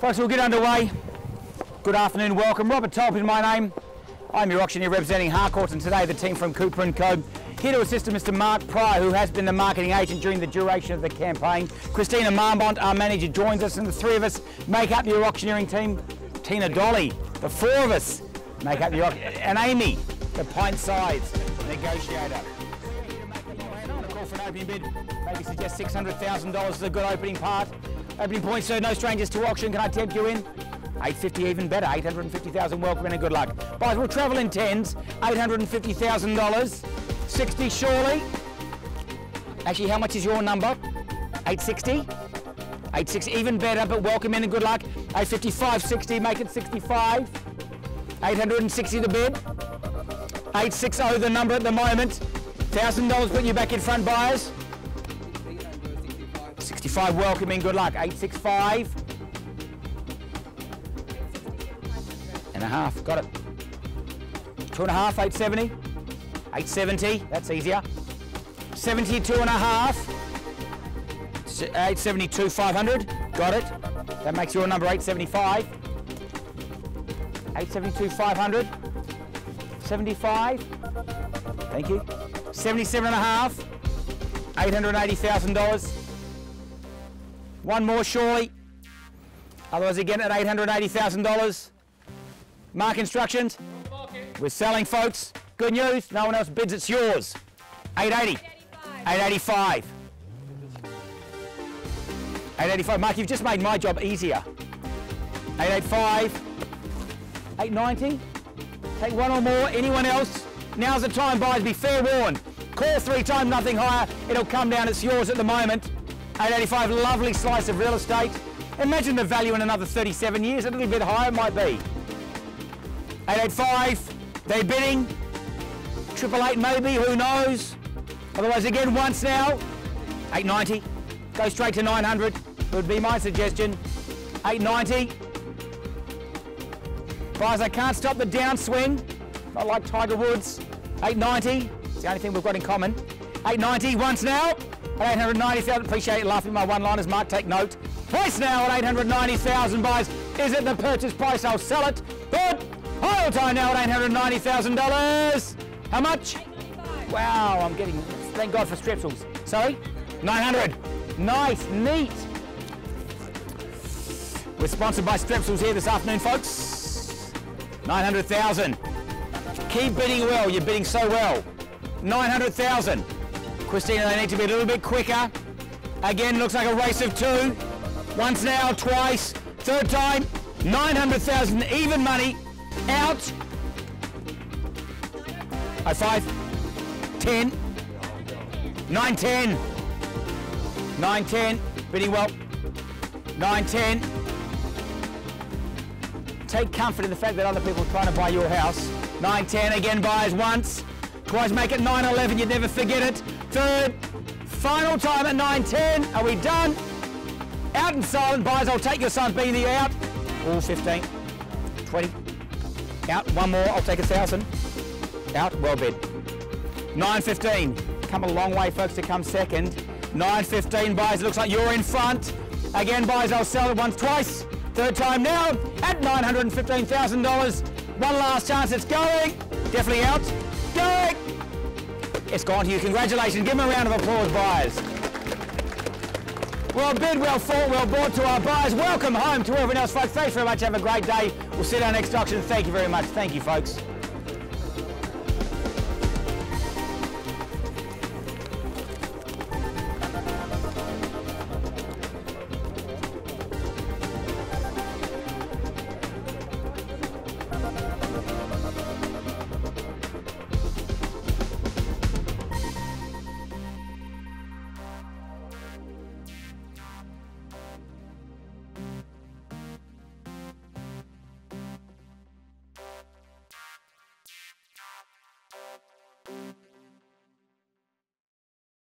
Folks, we'll get underway. Good afternoon, welcome. Robert Tulp is my name. I'm your auctioneer representing Harcourt and today the team from Cooper & Co. Here to assist Mr Mark Prior, who has been the marketing agent during the duration of the campaign. Christina Marmont, our manager, joins us and the three of us make up your auctioneering team. Tina Dolley, the four of us make up your and Amy, the pint size negotiator. Call for an opening bid. Maybe suggest $600,000 is a good opening part. Opening point, sir, no strangers to auction. Can I tempt you in? 850 even better, 850,000 welcome in and good luck. Guys, we'll travel in tens, $850,000. 60 surely. Actually, how much is your number? 860? 860, even better, but welcome in and good luck. 855, 60, make it 65. 860 the bid. 860 the number at the moment. $1,000 putting you back in front, buyers. 65 welcome in, good luck. 865. And a half, got it. Two and a half, 870. 870, that's easier. 72 and a half. 872, 500, got it. That makes your number 875. 872, 500. 75. Thank you. 77 and a half. $880,000. One more surely. Otherwise again at $880,000. Mark instructions. We're selling folks. Good news, no one else bids, it's yours. 880. 885. 885. Mark, you've just made my job easier. 885. 890. Take one or more. Anyone else? Now's the time, buyers. Be fair warned. Call three times, nothing higher. It'll come down. It's yours at the moment. 885. Lovely slice of real estate. Imagine the value in another 37 years. A little bit higher might be. 885. They're bidding. Triple eight maybe, who knows? Otherwise again once now. 890. Go straight to 900 would be my suggestion. 890. Guys, I can't stop the downswing. Not like Tiger Woods. 890. It's the only thing we've got in common. 890 once now. At 890,000. Appreciate laughing my one-liners, Mark. Take note. Price now at 890,000 buys. Is it the purchase price? I'll sell it. Good. Hold time now at $890,000. How much? Wow, I'm getting, thank God for strepsils. Sorry? 900. Nice, neat. We're sponsored by Strepsils here this afternoon, folks. 900,000. Keep bidding well, you're bidding so well. 900,000. Christina, they need to be a little bit quicker. Again, looks like a race of two. Once now, twice, third time. 900,000, even money. Out. High five. 10. 910. 910. Bidding well. 910. Take comfort in the fact that other people are trying to buy your house. 910 again buys once. Twice make it 911. You'd never forget it. Third. Final time at 910. Are we done? Out and silent buys. I'll take your son's beanie out. All 15. 20. Out. One more. I'll take a thousand. Out. Well bid. 915. Come a long way, folks, to come second. 915 buys. Looks like you're in front. Again, buys. I'll sell it once, twice. Third time now at $915,000. One last chance. It's going. Definitely out. It's gone to you. Congratulations. Give them a round of applause, buyers. Well bid, well fought, well bought to our buyers. Welcome home to everyone else, folks. Thanks very much. Have a great day. We'll see you at our next auction. Thank you very much. Thank you, folks.